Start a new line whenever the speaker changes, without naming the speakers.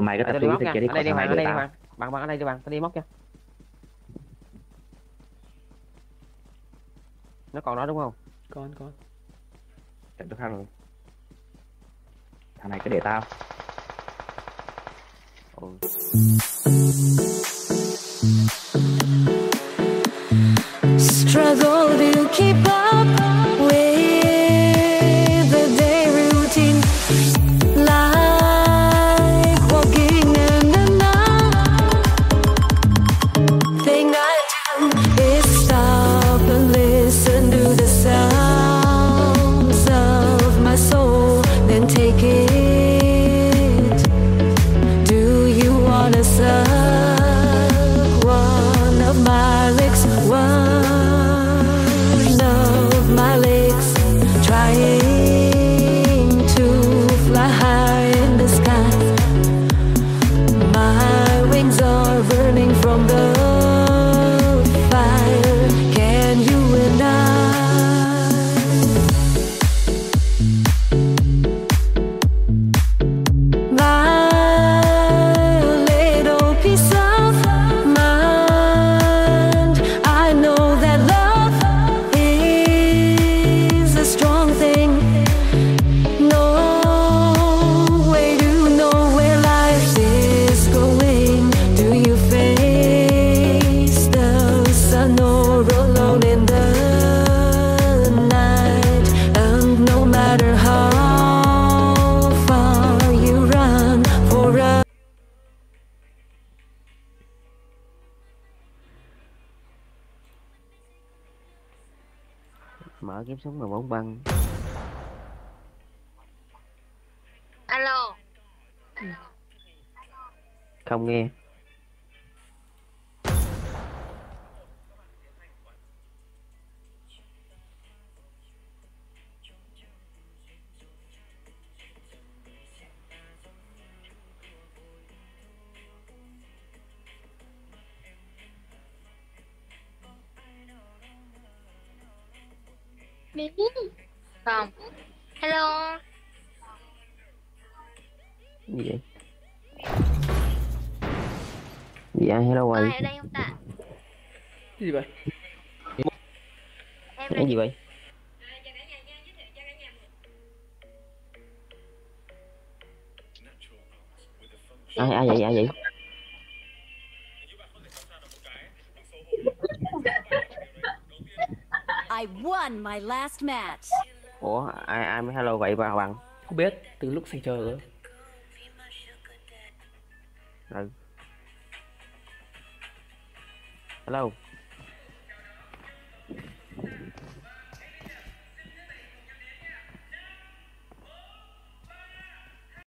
tụi mày có tập trung kia đi
ở đây đi
còn
bạn
thằng
ở đây
này
đi
tao
bạn bạn bạn ở đây đi bạn. Tôi đi móc nha. Nó còn đó đúng không?
Con con.
Trận tôi khác rồi thằng này cứ để tao.
Ừ.
from the
mở kiếm súng mà bóng băng.
Alo.
Không nghe
không. Hello.
Gì vậy? Gì ai hello
ai
rồi
ở đây không ta?
Cái gì vậy?
Em
cái gì vậy? Ai ai vậy? Ai vậy
I won my last match.
ủa ai ai mới hello vậy bà bằng
không biết từ lúc sành chờ rồi.
Ừ. Hello